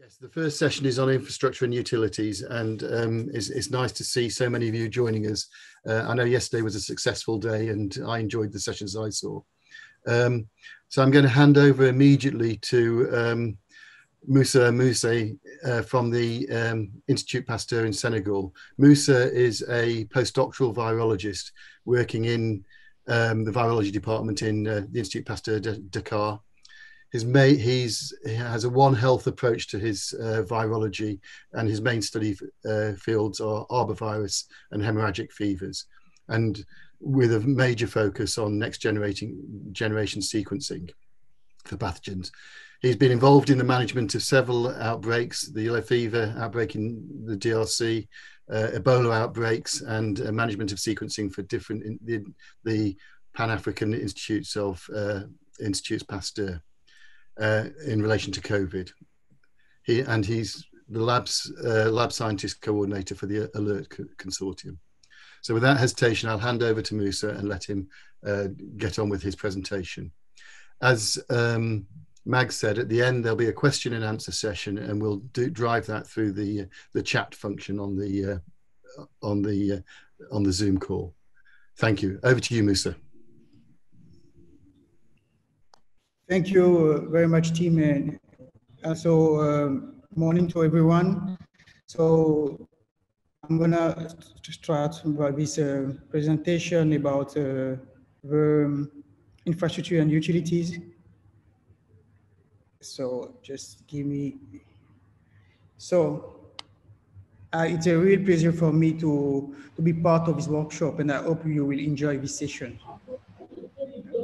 Yes, the first session is on infrastructure and utilities, and um, it's, it's, nice to see so many of you joining us. Uh, I know yesterday was a successful day, and I enjoyed the sessions I saw. Um, so I'm going to hand over immediately to um, Moussa Moise uh, from the um, Institute Pasteur in Senegal. Moussa is a postdoctoral virologist working in um, the virology department in uh, the Institute Pasteur de Dakar his main he's he has a one health approach to his uh, virology and his main study uh, fields are arbovirus and hemorrhagic fevers. And with a major focus on next generation generation sequencing for pathogens. He's been involved in the management of several outbreaks the yellow fever outbreak in the drc uh, ebola outbreaks and uh, management of sequencing for different in, the, the pan-african institutes of uh, institutes pasteur uh, in relation to COVID. He and he's the lab's uh, lab scientist coordinator for the ALERRT Consortium. So without hesitation, I'll hand over to Moussa and let him uh, get on with his presentation. As um, Mag said, at the end there'll be a question and answer session, and we'll do, drive that through the the chat function on the uh, on the uh, on the Zoom call. Thank you. Over to you, Moussa. Thank you very much, team, and also um, morning to everyone. So I'm gonna start by this uh, presentation about uh, the infrastructure and utilities. So just give me, so uh, it's a real pleasure for me to, to be part of this workshop and I hope you will enjoy this session.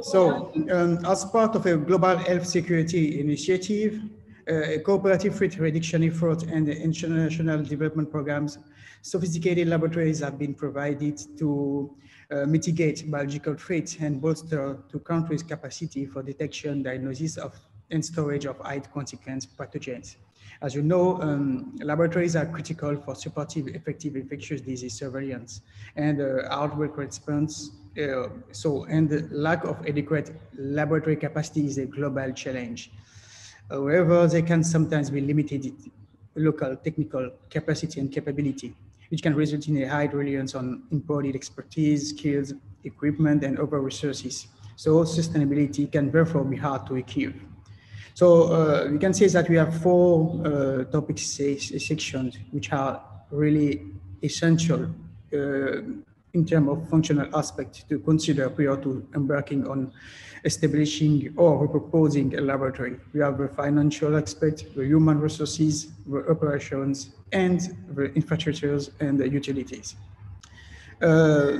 So, um, as part of a global health security initiative, uh, a cooperative threat reduction effort and international development programs, sophisticated laboratories have been provided to uh, mitigate biological threats and bolster to countries' capacity for detection, diagnosis of, and storage of high consequence pathogens. As you know, um, laboratories are critical for supportive effective infectious disease surveillance and uh, outbreak response uh, so, and the lack of adequate laboratory capacity is a global challenge. However, they can sometimes be limited local technical capacity and capability, which can result in a high reliance on imported expertise, skills, equipment, and other resources. So sustainability can therefore be hard to achieve. So uh, we can say that we have four uh, topic sections which are really essential uh, in terms of functional aspect to consider prior to embarking on establishing or proposing a laboratory. We have the financial aspect, the human resources, the operations, and the infrastructures and the utilities. Uh,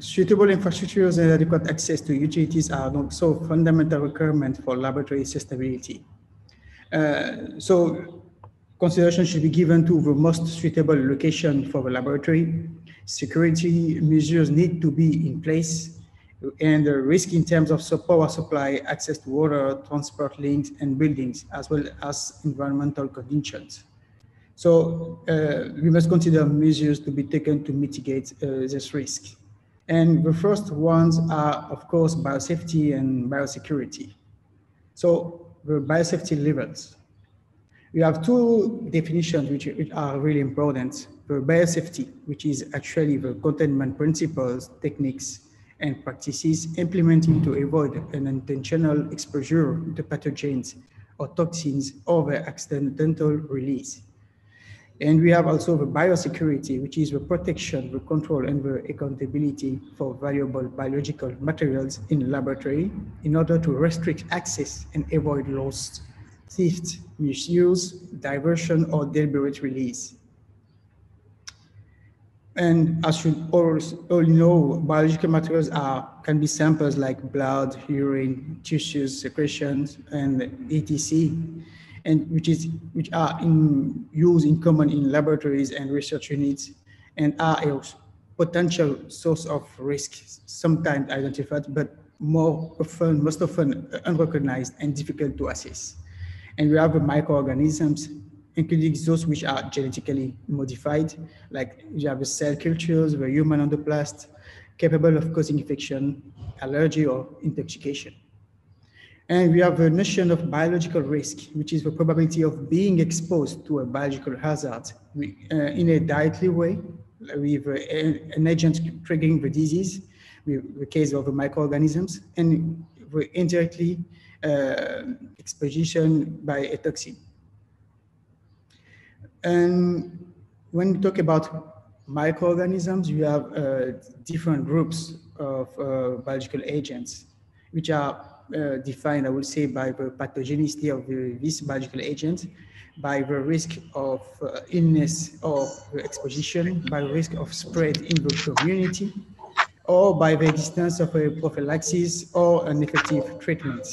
suitable infrastructures and adequate access to utilities are also fundamental requirement for laboratory sustainability. Uh, so consideration should be given to the most suitable location for the laboratory, security measures need to be in place and the risk in terms of power supply, access to water, transport links, and buildings, as well as environmental conditions. So uh, we must consider measures to be taken to mitigate uh, this risk. And the first ones are, of course, biosafety and biosecurity. So the biosafety levels. We have two definitions which, are really important for biosafety, which is actually the containment principles, techniques, and practices implemented to avoid an intentional exposure to pathogens or toxins the accidental release. And we have also the biosecurity, which is the protection, the control, and the accountability for valuable biological materials in laboratory in order to restrict access and avoid loss theft, misuse, diversion, or deliberate release. And as you all, all know, biological materials are can be samples like blood, urine, tissues, secretions, and etc. And which is which are in use in common in laboratories and research units, and are a potential source of risk, sometimes identified, but more often, most often uh, unrecognized and difficult to assess. And we have microorganisms, including those which are genetically modified, like you have cell cultures, the human endoparasites, capable of causing infection, allergy, or intoxication. And we have a notion of biological risk, which is the probability of being exposed to a biological hazard uh, in a directly way with an agent triggering the disease, with the case of the microorganisms, and indirectly exposition by a toxin. And when we talk about microorganisms, you have uh, different groups of uh, biological agents, which are uh, defined, I would say, by the pathogenicity of the, this biological agent, by the risk of uh, illness or exposition, by the risk of spread in the community, or by the existence of a prophylaxis or an effective treatment.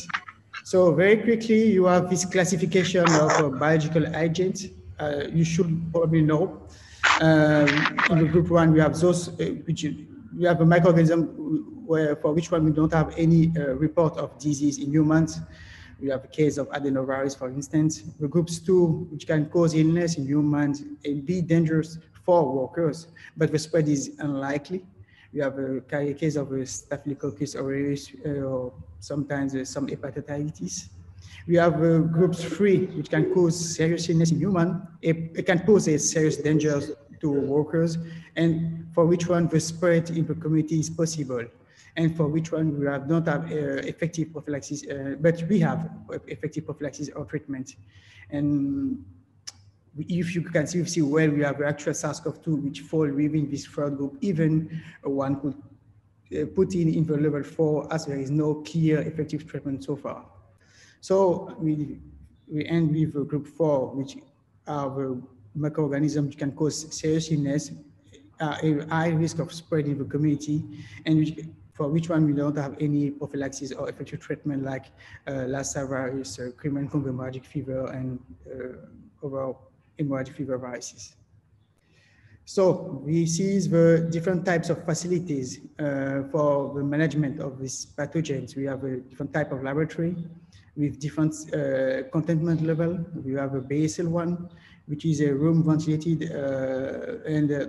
So very quickly, you have this classification of biological agents. Uh, you should probably know. Um, in the group one, we have those uh, which we have a microorganism where for which one we don't have any uh, report of disease in humans. We have a case of adenovirus, for instance. The groups two, which can cause illness in humans and be dangerous for workers, but the spread is unlikely. We have a case of a Staphylococcus aureus, uh, or sometimes uh, some hepatitis. We have uh, groups three, which can cause serious illness in human. It, it can pose a serious danger to workers, and for which one the spread in the community is possible and for which one we have not have uh, effective prophylaxis, uh, but we have effective prophylaxis or treatment. And if you can see, see well, we have actual SARS-CoV-2 which fall within this third group, even one could uh, put in in the level four as there is no clear effective treatment so far. So we, we end with group four, which are the microorganisms which can cause serious illness, uh, a high risk of spread in the community, and which for which one we don't have any prophylaxis or effective treatment like uh, Lassa virus, uh, Crimean Congo hemorrhagic fever, and uh, overall hemorrhagic fever viruses. So this is the different types of facilities uh, for the management of these pathogens. We have a different type of laboratory with different uh, containment level. We have a basal one, which is a room ventilated uh, and uh,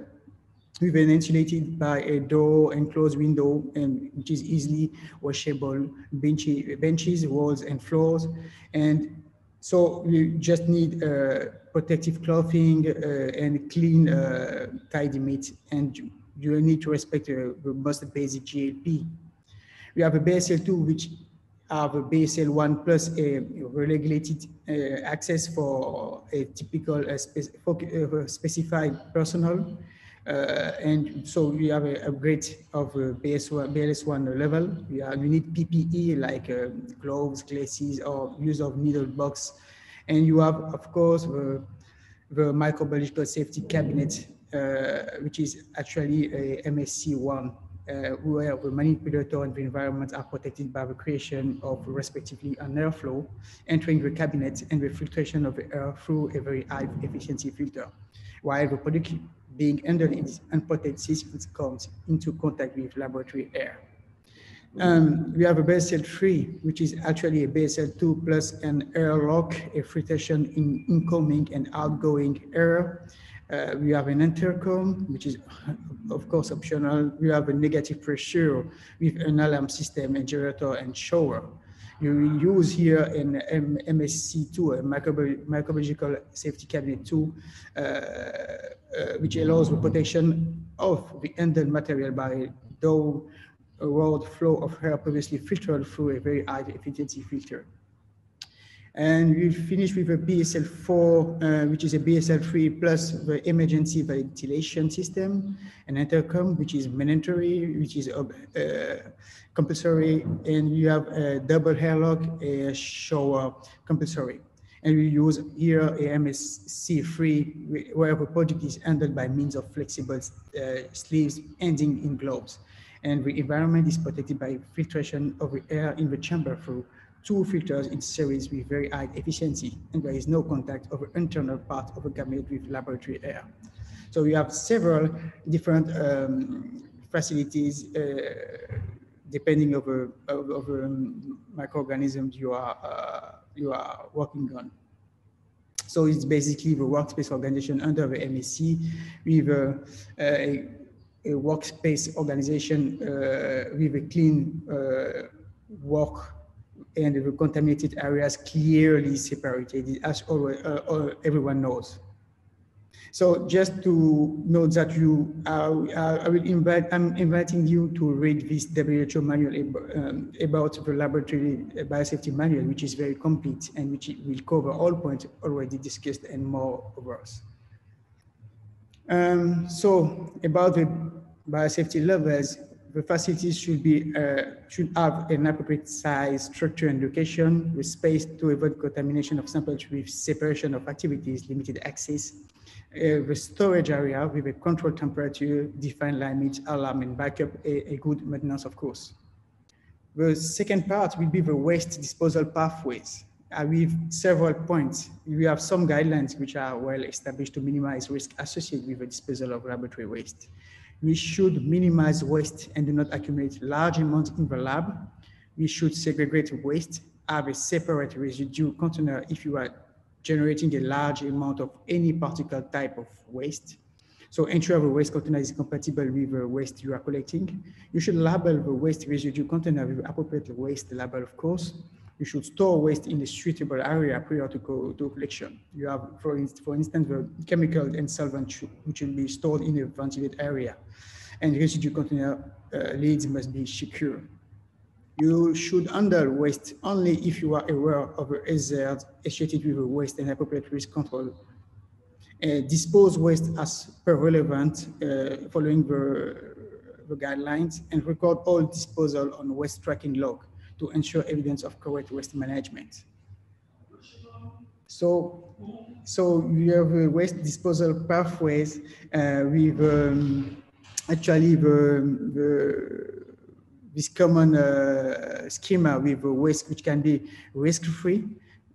even insulated by a door and closed window, and which is easily washable, benches, walls, and floors. And so you just need uh, protective clothing uh, and clean, uh, tidy meat, and you need to respect uh, the most basic GLP. We have a BSL2, which have a BSL1 plus a regulated uh, access for a typical uh, uh specified personnel uh, and so we have a upgrade of uh, BS1, BLS1 level. We, are, we need PPE like uh, gloves, glasses, or use of needle box. And you have, of course, the, the microbiological safety cabinet, uh, which is actually a MSC1, uh, where the manipulator and the environment are protected by the creation of respectively an airflow entering the cabinet and the filtration of the air through a very high efficiency filter, while the product being under its unprotected systems comes into contact with laboratory air. Um, we have a BSL-3, which is actually a BSL-2 plus an airlock, a filtration in incoming and outgoing air. Uh, we have an intercom, which is of course optional. We have a negative pressure with an alarm system, a generator and shower. You use here in MSC2, a microbiological safety cabinet 2, uh, uh, which allows the protection of the ended material by though a road flow of air previously filtered through a very high efficiency filter. And we finish with a BSL4, uh, which is a BSL3 plus the emergency ventilation system, an intercom, which is mandatory, which is uh, compulsory, and you have a double airlock, a shower compulsory and we use here a MSC3 where the project is handled by means of flexible uh, sleeves ending in globes. And the environment is protected by filtration of the air in the chamber through two filters in series with very high efficiency, and there is no contact of internal part of a cabinet with laboratory air. So we have several different um, facilities uh, depending of, of um, microorganisms you are uh, you are working on. So it's basically the workspace organization under the MSC with a, a, a workspace organization uh, with a clean uh, work and the contaminated areas clearly separated, as always, uh, uh, everyone knows. So just to note that you, uh, I will invite, I'm inviting you to read this WHO manual um, about the laboratory biosafety manual, which is very complete and which will cover all points already discussed and more over us. Um, so about the biosafety levels, the facilities should be uh, should have an appropriate size, structure, and location with space to avoid contamination of samples with separation of activities, limited access, uh, the storage area with a controlled temperature, defined limits, alarm, and backup, a, a good maintenance, of course. The second part will be the waste disposal pathways. Uh, with several points, we have some guidelines which are well established to minimize risk associated with the disposal of laboratory waste we should minimize waste and do not accumulate large amounts in the lab. We should segregate waste, have a separate residue container if you are generating a large amount of any particular type of waste. So ensure the waste container is compatible with the waste you are collecting. You should label the waste residue container with appropriate waste label, of course you should store waste in a suitable area prior to go to collection. You have, for, inst for instance, the chemical and solvent which will be stored in a ventilated area. And residue container uh, lids must be secure. You should handle waste only if you are aware of the hazards associated with the waste and appropriate risk control. Uh, dispose waste as per relevant uh, following the, the guidelines and record all disposal on waste tracking log to ensure evidence of correct waste management. So, so we have waste disposal pathways uh, with um, actually the, the, this common uh, schema with waste which can be risk-free,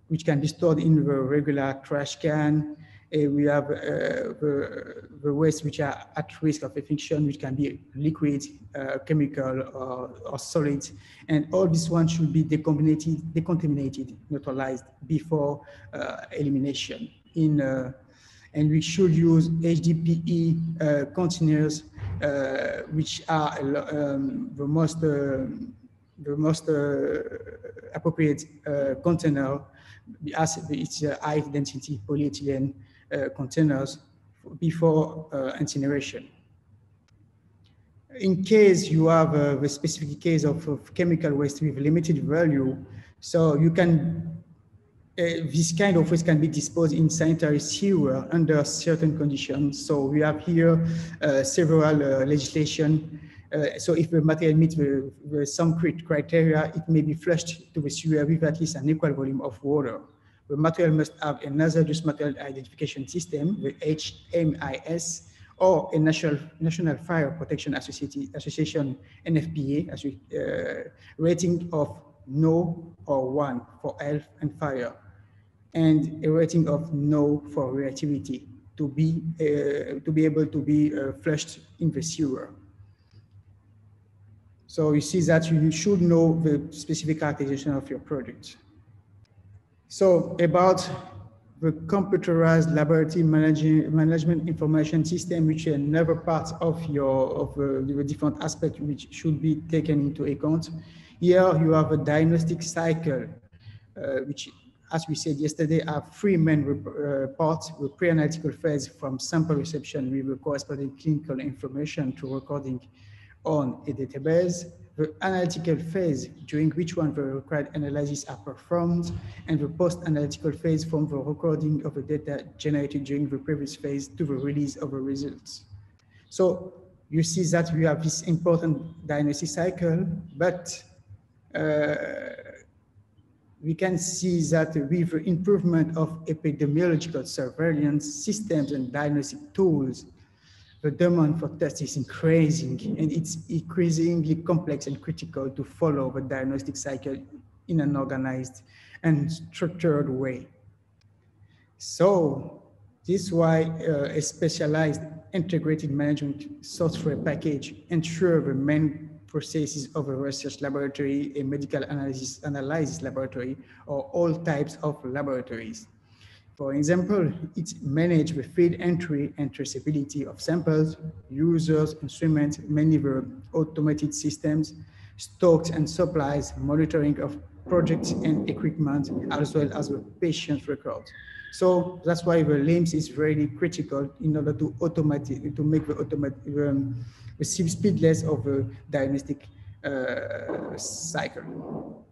which can be stored in the regular trash can, we have uh, the, the waste which are at risk of extinction, which can be liquid, uh, chemical, or, or solid. And all this one should be decontaminated, decontaminated neutralized before elimination. In and we should use HDPE uh, containers, uh, which are um, the most uh, the most appropriate container as it's high density polyethylene uh, containers before uh, incineration. In case you have a, a specific case of, of, chemical waste with limited value, so you can, uh, this kind of waste can be disposed in sanitary sewer under certain conditions. So we have here uh, several uh, legislation. Uh, so if the material meets the, the some criteria, it may be flushed to the sewer with at least an equal volume of water the material must have a hazardous material identification system, the HMIS, or a national national fire protection association NFPA as we, uh, rating of no or one for health and fire, and a rating of no for reactivity to be uh, to be able to be uh, flushed in the sewer. So you see that you should know the specific characterization of your product. So about the computerized laboratory managing, management information system, which are another part of your of the different aspects which should be taken into account. Here you have a diagnostic cycle, uh, which, as we said yesterday, are three main uh, parts: the pre-analytical phase from sample reception with the corresponding clinical information to recording on a database, the analytical phase during which one the required analyses are performed, and the post-analytical phase from the recording of the data generated during the previous phase to the release of the results. So you see that we have this important diagnostic cycle, but uh, we can see that with the improvement of epidemiological surveillance systems and diagnostic tools, the demand for tests is increasing and it's increasingly complex and critical to follow the diagnostic cycle in an organized and structured way. So this is why uh, a specialized integrated management software package ensure the main processes of a research laboratory, a medical analysis, analysis laboratory, or all types of laboratories. For example, it manages the feed entry and traceability of samples, users, instruments, many automated systems, stocks and supplies, monitoring of projects and equipment, as well as the patient record. So that's why the LIMS is really critical in order to automate to make the automatic um, the speedless of the diagnostic uh, cycle.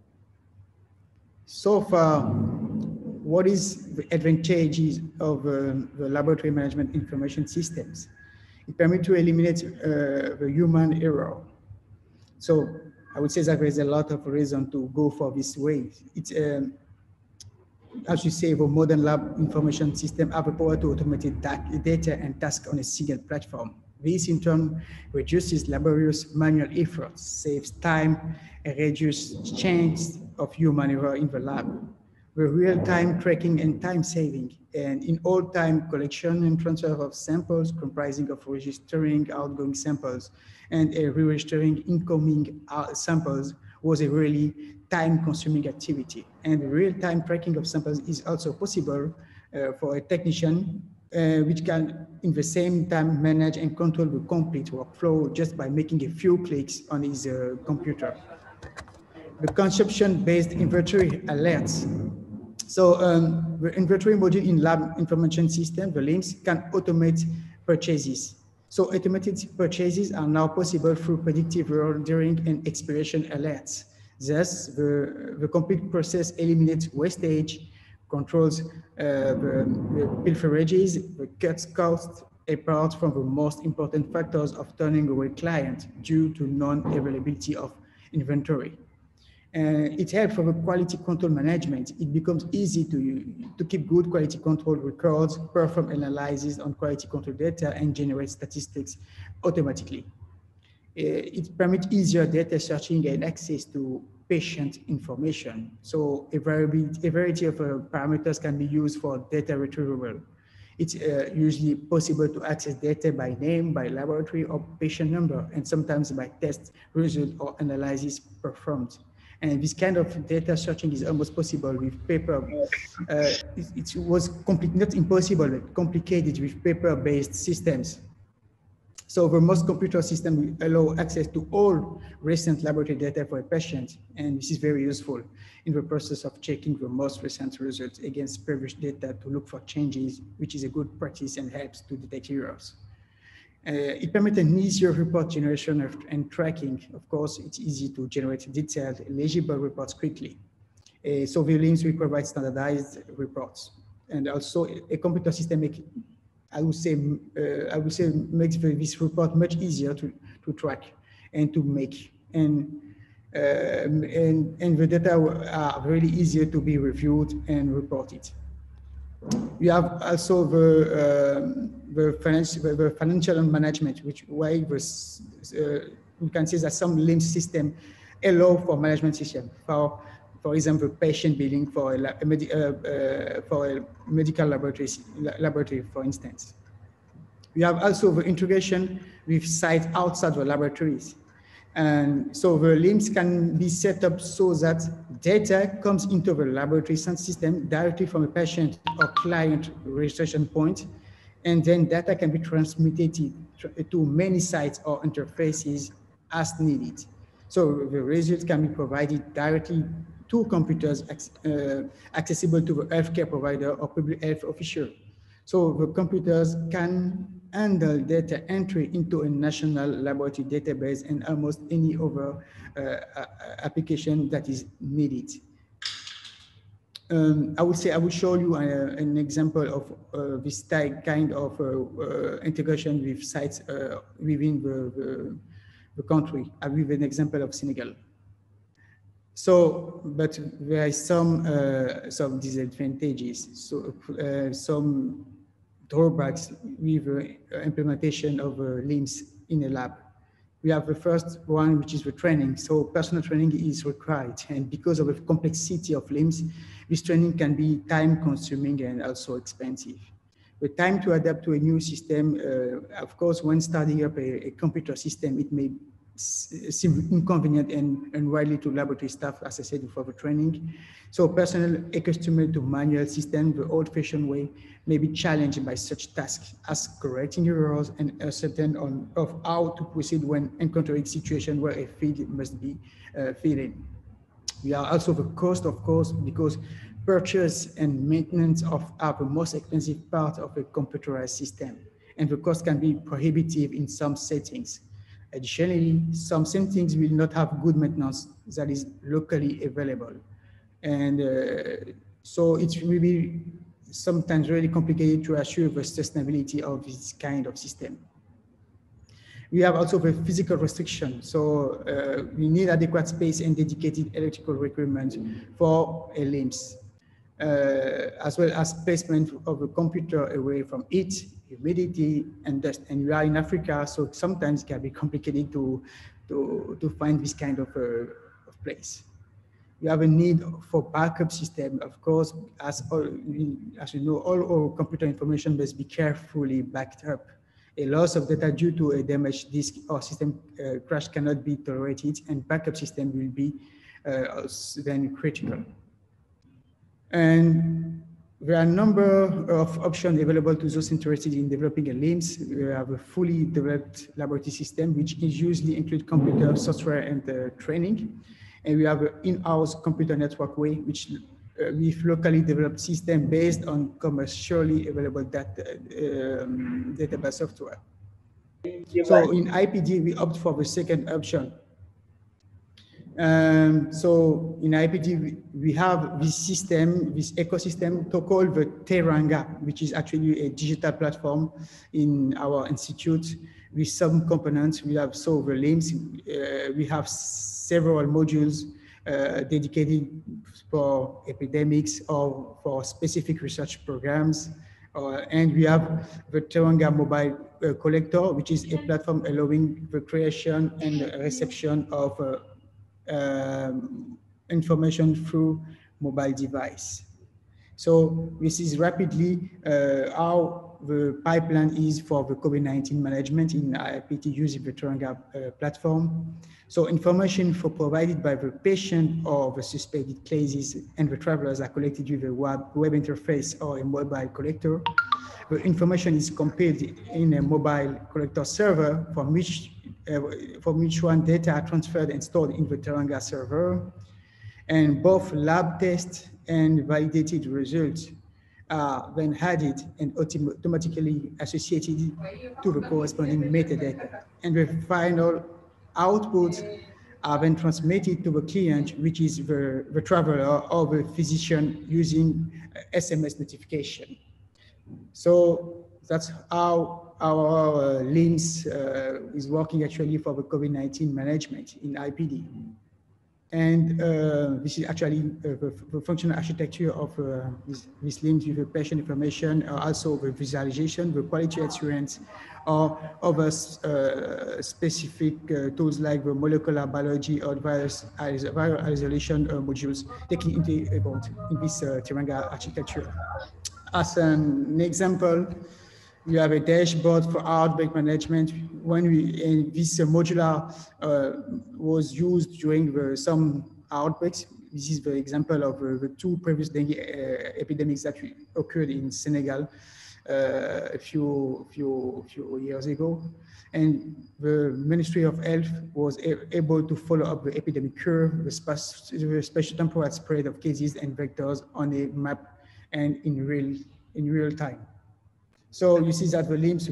So far, what is the advantages of um, the laboratory management information systems? It permits to eliminate uh, the human error. So I would say that there is a lot of reason to go for this way. It's, um, as you say, the modern lab information system have the power to automate data and tasks on a single platform. This in turn reduces laborious manual efforts, saves time, and reduces chance of human error in the lab. The real-time tracking and time saving, and in all time collection and transfer of samples comprising of registering outgoing samples and a re-registering incoming uh, samples was a really time-consuming activity. And real-time tracking of samples is also possible uh, for a technician uh, which can, in the same time, manage and control the complete workflow just by making a few clicks on his uh, computer. The consumption-based inventory alerts. So um, the inventory module in lab information system, the LIMS, can automate purchases. So automated purchases are now possible through predictive ordering and expiration alerts. Thus, the, the complete process eliminates wastage, controls uh, the, the pilferages, cuts costs apart from the most important factors of turning away clients due to non-availability of inventory. Uh, it helps for the quality control management. It becomes easy to, to keep good quality control records, perform analysis on quality control data, and generate statistics automatically. Uh, it permits easier data searching and access to patient information. So a variety, a variety of uh, parameters can be used for data retrieval. It's uh, usually possible to access data by name, by laboratory or patient number, and sometimes by test result or analysis performed. And this kind of data searching is almost possible with paper. Uh, it, it, was not impossible, but complicated with paper-based systems. So the most computer system will allow access to all recent laboratory data for a patient, and this is very useful in the process of checking the most recent results against previous data to look for changes, which is a good practice and helps to detect errors. Uh, it permits an easier report generation and tracking. Of course, it's easy to generate detailed, legible reports quickly. Uh, so LIMS will provide standardized reports. And also a computer system make I would say, uh, I would say makes this report much easier to, to track and to make. And, uh, and, and the data are really easier to be reviewed and reported. We have also the, um, the, financial, the financial management, which uh, we can see that some LIMS system allow for management system for for example, patient billing for a, a uh, uh, for a medical laboratory, laboratory, for instance. We have also the integration with sites outside the laboratories. And so the LIMS can be set up so that data comes into the laboratory system directly from a patient or client registration point, and then data can be transmitted to many sites or interfaces as needed. So the results can be provided directly to computers uh, accessible to the healthcare provider or public health official. So the computers can handle data entry into a national laboratory database and almost any other uh, application that is needed. Um, I would say I will show you uh, an example of uh, this type kind of uh, uh, integration with sites uh, within the, the, the country. I will give an example of Senegal. So, but there are some some disadvantages. So, some drawbacks with uh, implementation of uh, LIMS in a lab. We have the first one, which is the training. So, personal training is required, and because of the complexity of LIMS, this training can be time-consuming and also expensive. The time to adapt to a new system, uh, of course, when starting up a, a computer system, it may seem inconvenient and unwilling to laboratory staff, as I said before, the training. So personnel accustomed to manual system, the old-fashioned way, may be challenged by such tasks as correcting errors and ascertain on of how to proceed when encountering situation where a field must be uh, filled in. We are also the cost, of course, because purchase and maintenance of are the most expensive part of a computerized system, and the cost can be prohibitive in some settings. Additionally, some settings will not have good maintenance that is locally available. And uh, so it will be sometimes really complicated to assure the sustainability of this kind of system. We have also the physical restriction. So uh, we need adequate space and dedicated electrical equipment for a LIMS, uh, as well as placement of a computer away from heat, humidity, and dust. And we are in Africa, so sometimes it can be complicated to, to, to find this kind of, uh, of place we have a need for backup system. Of course, as, all, as you know, all our computer information must be carefully backed up. A loss of data due to a damaged disk or system uh, crash cannot be tolerated and backup system will be uh, then critical. And there are a number of options available to those interested in developing a LIMS. We have a fully developed laboratory system, which is usually include computer, software, and uh, training. And we have an in-house computer network way, which uh, we've locally developed system based on commercially available data, um, database software. So in IPD, we opt for the second option. Um, so in IPD, we, have this system, this ecosystem to call the Teranga, which is actually a digital platform in our institute with some components. We have solver LIMS, uh, we have several modules uh, dedicated for epidemics or for specific research programs. Uh, and we have the Teranga mobile uh, collector, which is a platform allowing the creation and reception of uh, um, information through mobile device. So this is rapidly uh, how the pipeline is for the COVID-19 management in IPD using the Teranga uh, platform. So information for provided by the patient or the suspected cases and the travelers are collected with a web, web interface or a mobile collector. The information is compiled in a mobile collector server from which, from which one data are transferred and stored in the Teranga server. And both lab tests and validated results are then added and automatically associated to the corresponding metadata. And the final outputs are uh, then transmitted to the client, which is the, the traveler or the physician using uh, SMS notification. So that's how our LIMS uh, is working actually for the COVID-19 management in IPD. And uh, this is actually uh, the, the, functional architecture of uh, this, this LIMS with the patient information, uh, also the visualization, the quality assurance, or other uh, specific tools like the molecular biology or virus viral isolation modules taken into account in this Teranga architecture. As an example, you have a dashboard for outbreak management. When we this uh, modular uh, was used during the, some outbreaks, this is the example of uh, the two previous dengue uh, epidemics that occurred in Senegal uh, a few few few years ago, and the Ministry of Health was able to follow up the epidemic curve, the, the spatial temporal spread of cases and vectors on a map and in real in real time. So you see that the LIMS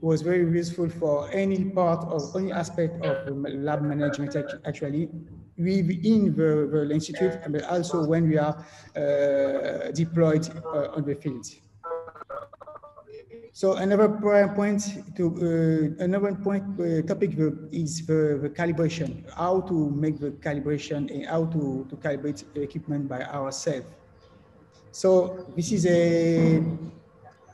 was very useful for any part of any aspect of lab management actually within the, the institute, but also when we are uh, deployed uh, on the field. So another point to uh, another point uh, topic is the, the, calibration, how to make the calibration and how to, to calibrate equipment by ourselves. So this is a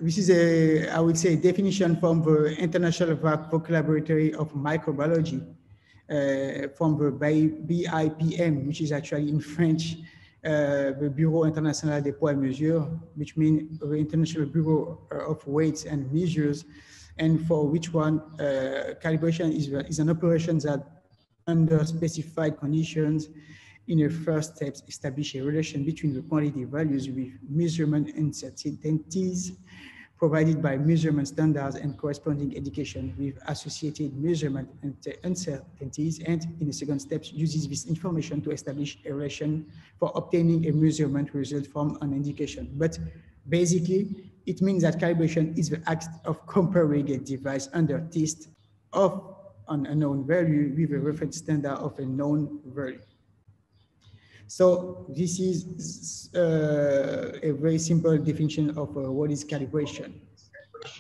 this is a, I would say, definition from the International Vocabulary of Metrology, uh, from the BIPM, which is actually in French, uh, the Bureau International des Poids et Mesures, which means the International Bureau of Weights and Measures, and for which one uh, calibration is, is an operation that under specified conditions in a first step establish a relation between the quantity values with measurement uncertainties provided by measurement standards and corresponding education with associated measurement uncertainties and in the second step uses this information to establish a relation for obtaining a measurement result from an indication. But basically, it means that calibration is the act of comparing a device under test of an unknown value with a reference standard of a known value. So this is uh, a very simple definition of uh, what is calibration.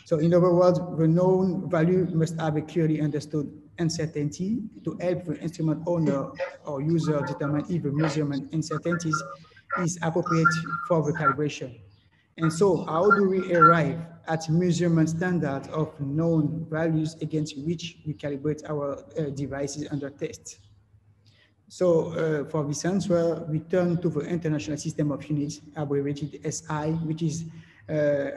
So in other words, the known value must have a clearly understood uncertainty to help the instrument owner or user determine if the measurement uncertainties is appropriate for the calibration. And so how do we arrive at measurement standards of known values against which we calibrate our uh, devices under test? So uh, for this answer, we turn to the International System of Units, abbreviated SI, which is uh,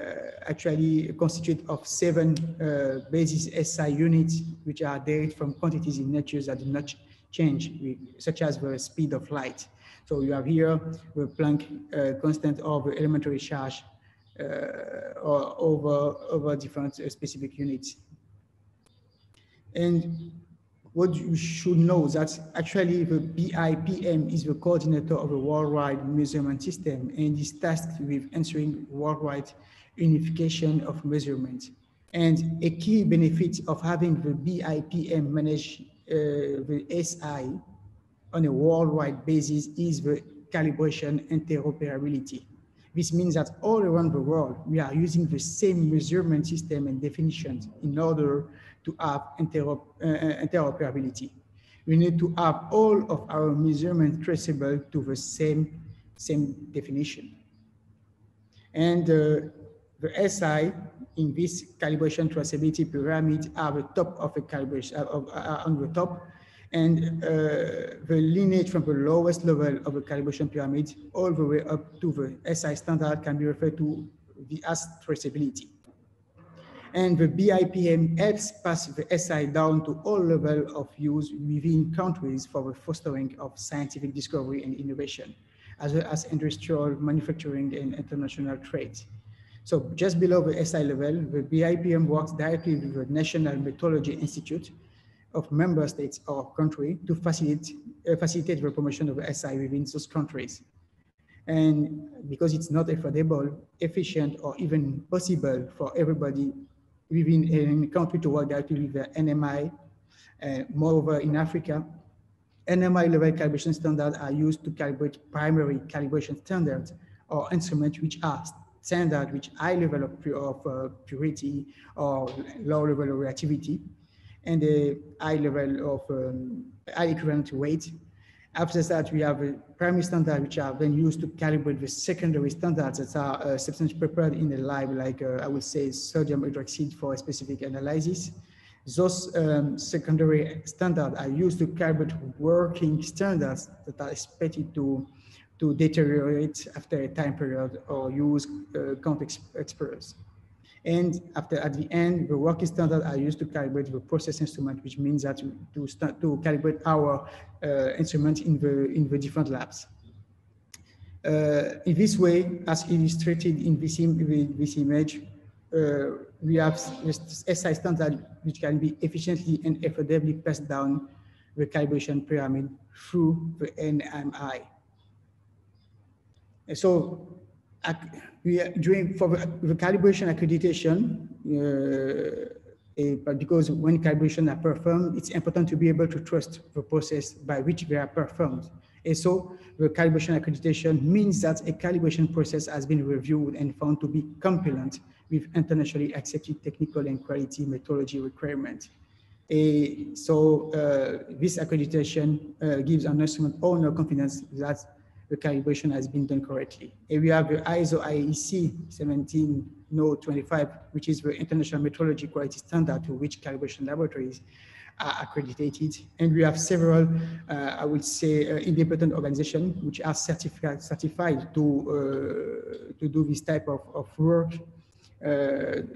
actually constituted of seven uh, basis SI units, which are derived from quantities in nature that do not change, such as the speed of light. So you have here the Planck uh, constant of elementary charge uh, or over, over different uh, specific units. And what you should know that actually the BIPM is the coordinator of the worldwide measurement system and is tasked with ensuring worldwide unification of measurement. And a key benefit of having the BIPM manage uh, the SI on a worldwide basis is the calibration interoperability. This means that all around the world, we are using the same measurement system and definitions in order to have interop uh, interoperability. We need to have all of our measurements traceable to the same, same definition. And uh, the SI in this calibration traceability pyramid are the top of the calibration, uh, uh, on the top, and uh, the lineage from the lowest level of the calibration pyramid all the way up to the SI standard can be referred to the as traceability. And the BIPM helps pass the SI down to all level of use within countries for the fostering of scientific discovery and innovation, as well as industrial manufacturing and international trade. So just below the SI level, the BIPM works directly with the National Metrology Institute of member states or country to facilitate, uh, facilitate the promotion of SI within those countries. And because it's not affordable, efficient, or even possible for everybody within a country to work directly with the NMI, uh, moreover in Africa, NMI level calibration standards are used to calibrate primary calibration standards or instruments which are standard which high level of, of uh, purity or low level of reactivity and a high level of um, high equivalent weight. After that, we have a primary standard, which are then used to calibrate the secondary standards that are uh, substances prepared in the lab, like uh, I would say sodium hydroxide for a specific analysis. Those um, secondary standards are used to calibrate working standards that are expected to, to deteriorate after a time period or use uh, context experts. And after at the end, the working standards are used to calibrate the process instrument, which means that to start to calibrate our uh, instrument in the in the different labs. Uh, in this way, as illustrated in this, Im this image, uh, we have SI standard which can be efficiently and affordably passed down the calibration pyramid through the NMI. And so we are doing for the calibration accreditation, uh, because when calibration are performed, it's important to be able to trust the process by which they are performed. And so the calibration accreditation means that a calibration process has been reviewed and found to be compliant with internationally accepted technical and quality methodology requirements. Uh, so uh, this accreditation uh, gives an instrument owner confidence that the calibration has been done correctly. And we have the ISO IEC 17025, which is the international metrology quality standard to which calibration laboratories are accredited. And we have several, uh, I would say, uh, independent organizations which are certified, certified to, uh, to do this type of, of work to,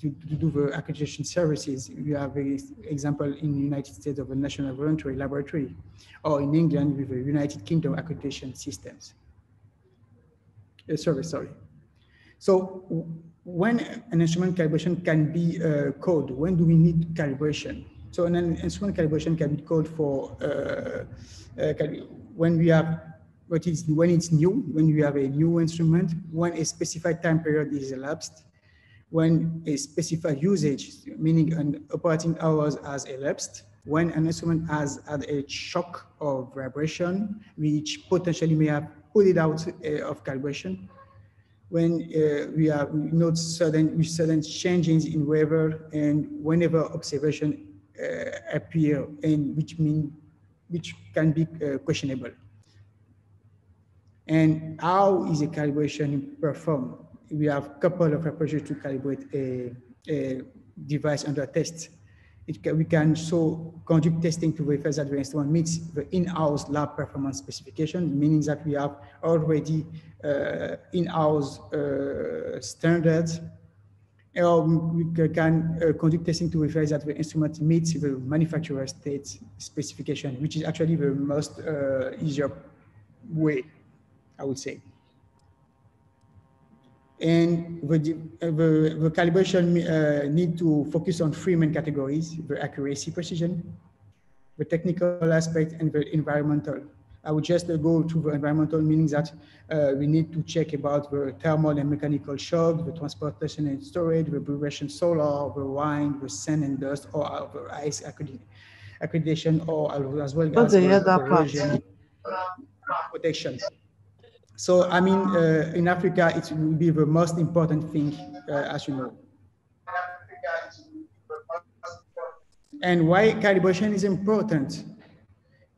to, do the accreditation services. You have an example in the United States of a National Voluntary Laboratory, or in England with the United Kingdom accreditation systems. Uh, sorry, sorry. So when an instrument calibration can be uh, code, when do we need calibration? So an instrument calibration can be called for uh, uh, when we have what is when it's new, when you have a new instrument, when a specified time period is elapsed, when a specified usage, meaning an operating hours has elapsed, when an instrument has had a shock or vibration, which potentially may have put it out uh, of calibration, when uh, we have note certain, sudden changes in weather and whenever observation uh, appear and which mean which can be uh, questionable. And how is a calibration performed? We have a couple of approaches to calibrate a, a device under test. Can, we can so conduct testing to verify that the instrument meets the in-house lab performance specification, meaning that we have already uh, in-house uh, standards. Or we can uh, conduct testing to verify that the instrument meets the manufacturer state specification, which is actually the most uh, easier way, I would say and the, the, the calibration uh, need to focus on three main categories, the accuracy precision, the technical aspect, and the environmental. I would just uh, go to the environmental, meaning that uh, we need to check about the thermal and mechanical shock, the transportation and storage, the vibration solar, the wind, the sand and dust, or uh, the ice accreditation, or as well as the, the protection. So, I mean, uh, in Africa, it will be the most important thing, uh, as you know. And why calibration is important?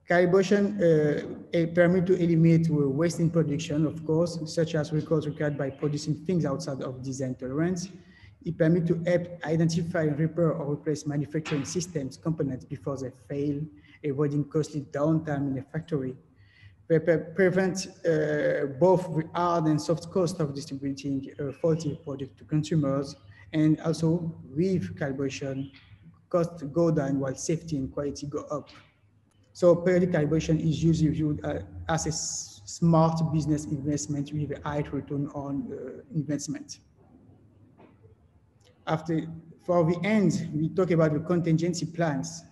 Calibration uh, permits to eliminate waste in production, of course, such as records required by producing things outside of design tolerance. It permits to help identify repair or replace manufacturing systems components before they fail, avoiding costly downtime in a factory prevent uh, both the hard and soft cost of distributing a faulty product to consumers, and also with calibration, costs go down while safety and quality go up. So periodic calibration is usually viewed uh, as a smart business investment with a high return on uh, investment. After, for the end, we talk about the contingency plans.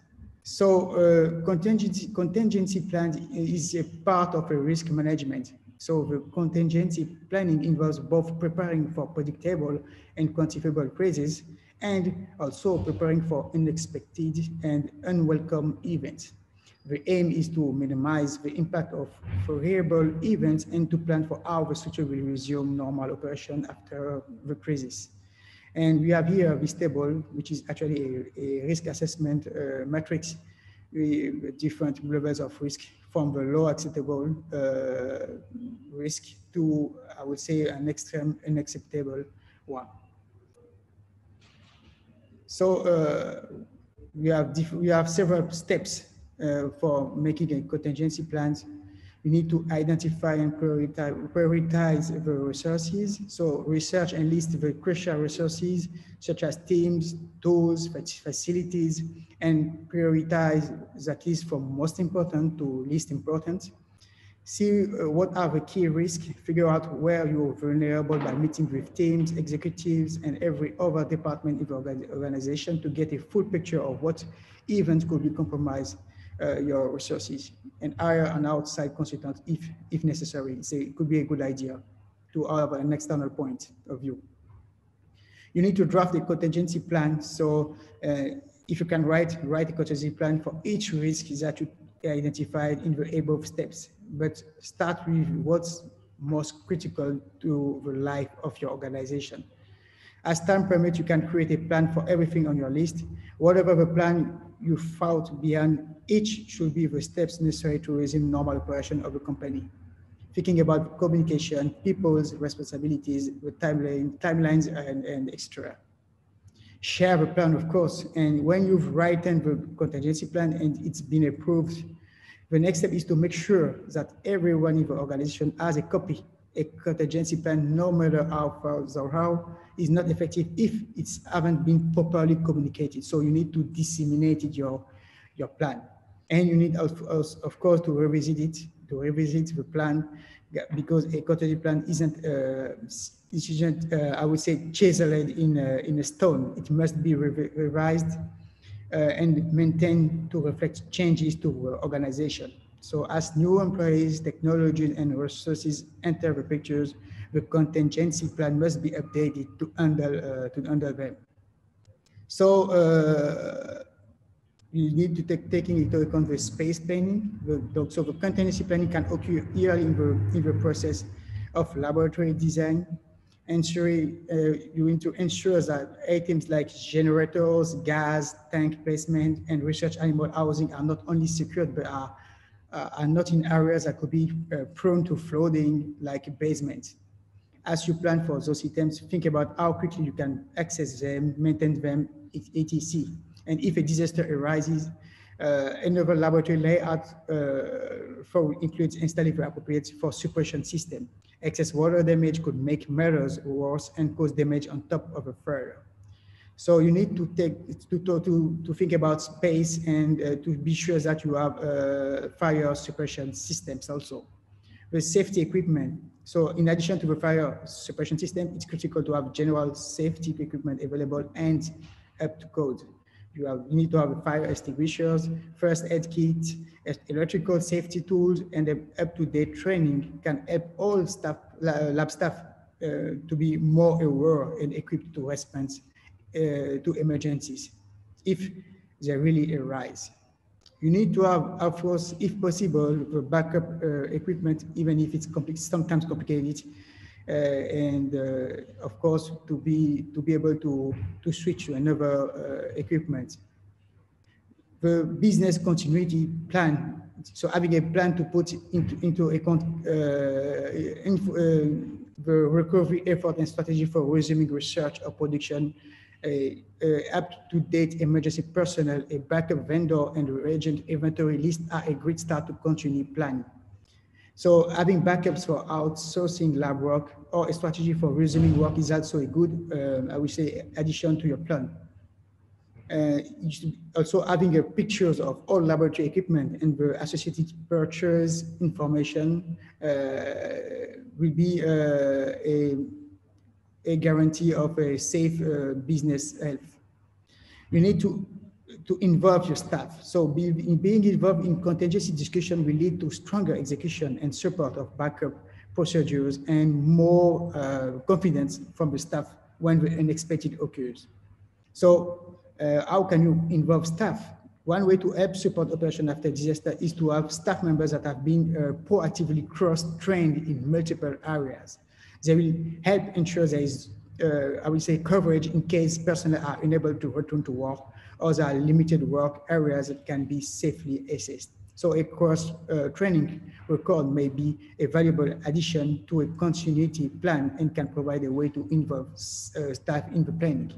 So uh, contingency, contingency plan is a part of a risk management. So the contingency planning involves both preparing for predictable and quantifiable crises and also preparing for unexpected and unwelcome events. The aim is to minimize the impact of variable events and to plan for how the structure will resume normal operation after the crisis. And we have here this table, which is actually a, a risk assessment uh, matrix with different levels of risk from the low acceptable uh, risk to, I would say, an extreme unacceptable one. So uh, we have we have several steps uh, for making a contingency plans we need to identify and prioritize, the resources. So research and list the crucial resources such as teams, tools, facilities, and prioritize that list from most important to least important. See uh, what are the key risks, figure out where you're vulnerable by meeting with teams, executives, and every other department in the organization to get a full picture of what events could be compromised uh, your resources and hire an outside consultant if, if necessary. So it could be a good idea to have an external point of view. You need to draft a contingency plan. So uh, if you can write, write a contingency plan for each risk that you identified in the above steps, but start with what's most critical to the life of your organization. As time permits, you can create a plan for everything on your list. Whatever the plan you thought beyond each should be the steps necessary to resume normal operation of the company. Thinking about communication, people's responsibilities, the timeline, timelines, and, and extra. Share the plan, of course, and when you've written the contingency plan and it's been approved, the next step is to make sure that everyone in the organization has a copy a contingency plan, no matter how far or how, is not effective if it's haven't been properly communicated. So you need to disseminate your, your plan. And you need, of, of course, to revisit it, to revisit the plan because a contingency plan isn't, uh, isn't uh, I would say, chiseled in a, in a stone. It must be revised uh, and maintained to reflect changes to organization. So as new employees, technologies, and resources enter the pictures, the contingency plan must be updated to handle, uh, to handle them. So uh, you need to take taking into account the space planning. The, so the contingency planning can occur early in the, in the process of laboratory design. Ensuring uh, you need to ensure that items like generators, gas, tank placement, and research animal housing are not only secured but are uh, are not in areas that could be uh, prone to flooding like basements. As you plan for those items, think about how quickly you can access them, maintain them, etc. And if a disaster arises, uh, another laboratory layout uh, for includes installing the appropriate for suppression system. Excess water damage could make matters worse and cause damage on top of a fire. So you need to take to to to think about space and uh, to be sure that you have uh, fire suppression systems also. The safety equipment. So in addition to the fire suppression system, it's critical to have general safety equipment available and up to code. You, have, you need to have fire extinguishers, first aid kit, electrical safety tools, and up-to-date training can help all staff, lab staff uh, to be more aware and equipped to respond to emergencies if they really arise. You need to have, of course, if possible, backup uh, equipment, even if it's complex, sometimes complicated, uh, and uh, of course to be to be able to to switch to another uh, equipment. The business continuity plan. So having a plan to put into into account in, the recovery effort and strategy for resuming research or production a, up-to-date emergency personnel, a backup vendor, and reagent inventory list are a great start to continue planning. So having backups for outsourcing lab work or a strategy for resuming work is also a good, uh, I would say, addition to your plan. Uh, also having a pictures of all laboratory equipment and the associated purchase information uh, will be uh, a, a guarantee of a safe uh, business health. You need to to involve your staff. So be, in being involved in contingency discussion will lead to stronger execution and support of backup procedures and more uh, confidence from the staff when the unexpected occurs. So uh, how can you involve staff? One way to help support operation after disaster is to have staff members that have been uh, proactively cross-trained in multiple areas. They will help ensure there is, uh, I would say, coverage in case personnel are unable to return to work or there are limited work areas that can be safely assessed. So a cross uh, training record may be a valuable addition to a continuity plan and can provide a way to involve uh, staff in the planning.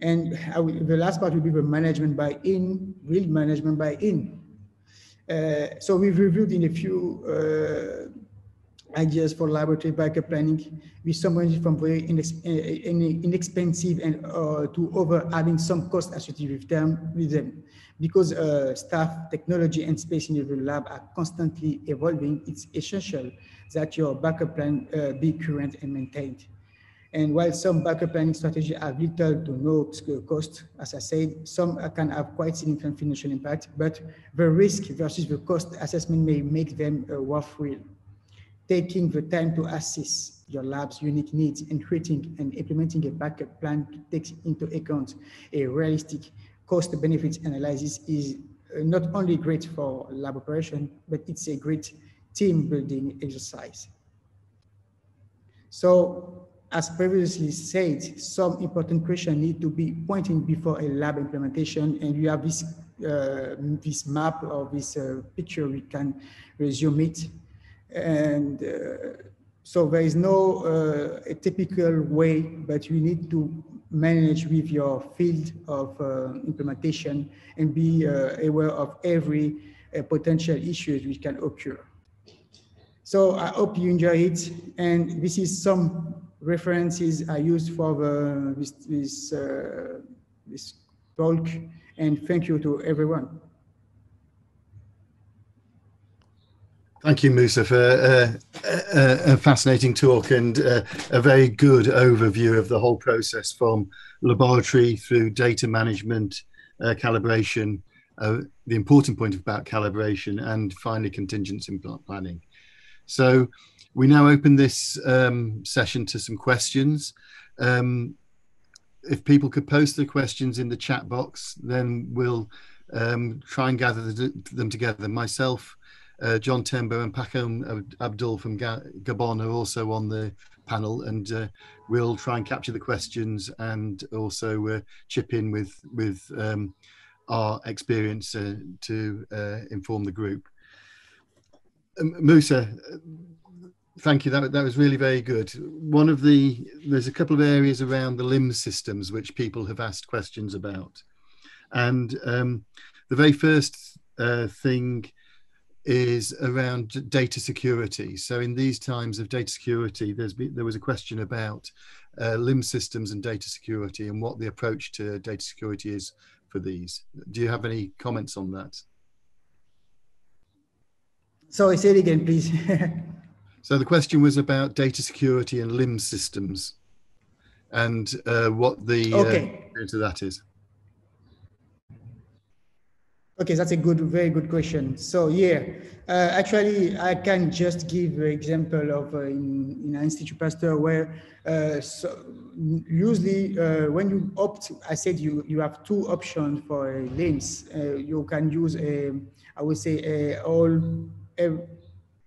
And will, the last part will be the management buy in, real management buy in. Uh, so we've reviewed in a few uh, ideas for laboratory backup planning with someone from very eh, inexpensive and uh, to over having some cost associated with them, with them. Because uh, staff, technology, and space in the lab are constantly evolving, it's essential that your backup plan uh, be current and maintained. And while some backup planning strategies have little to no cost, as I said, some can have quite significant financial impact, but the risk versus the cost assessment may make them uh, worthwhile taking the time to assess your lab's unique needs and creating and implementing a backup plan to take into account a realistic cost benefits analysis is uh, not only great for lab operation, but it's a great team building exercise. So as previously said, some important questions need to be pointing before a lab implementation and you have this, uh, this map or this uh, picture, we can resume it and uh, so there is no uh, a typical way, but you need to manage with your field of uh, implementation and be aware of every potential issues which can occur. So I hope you enjoy it. And this is some references I used for the, this, this, uh, this talk. And thank you to everyone. Thank you, Moussa, for uh, a, a, fascinating talk and uh, a very good overview of the whole process from laboratory through data management, uh, calibration, uh, the important point about calibration, and finally contingency planning. So we now open this um, session to some questions. Um, if people could post their questions in the chat box, then we'll um, try and gather the, them together. Myself, uh, John Tembo and Pacome Abdul from Gabon are also on the panel, and uh, we'll try and capture the questions and also uh, chip in with with um, our experience uh, to uh, inform the group. Um, Moussa, thank you. That that was really very good. One of the there's a couple of areas around the LIM systems which people have asked questions about, and um, the very first uh, thing is around data security. So in these times of data security, there's been, there was a question about uh, LIMS systems and data security and what the approach to data security is for these. Do you have any comments on that? Sorry, say it again, please. so the question was about data security and LIMS systems and uh, what the uh, okay. uh, to that is. Okay, that's a good, very good question. So yeah, uh, actually, I can just give an example of uh, in, in Institut Pasteur where uh, so usually uh, when you opt, I said you you have two options for LIMS. Uh, you can use a, I would say a all a,